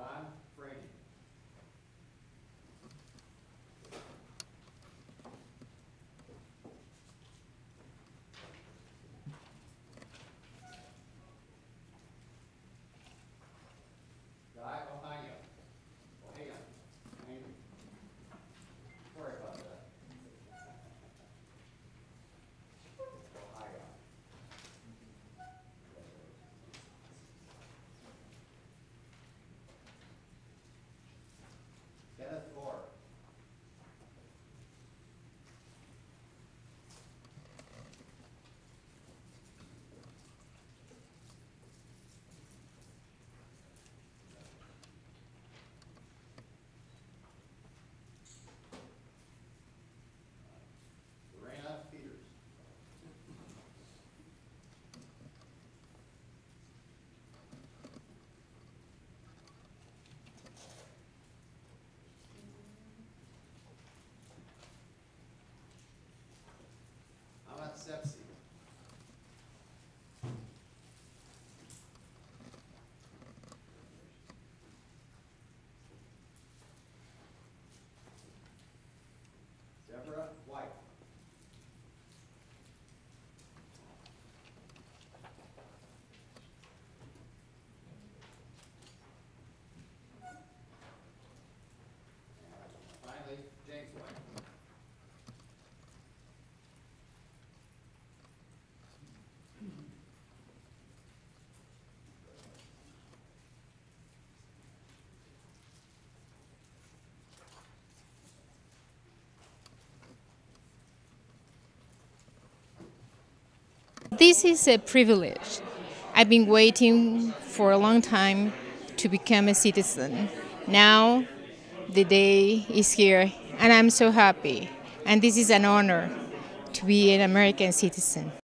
John Franny. Sepsi. Deborah White. Finally, James White. This is a privilege. I've been waiting for a long time to become a citizen. Now the day is here and I'm so happy. And this is an honor to be an American citizen.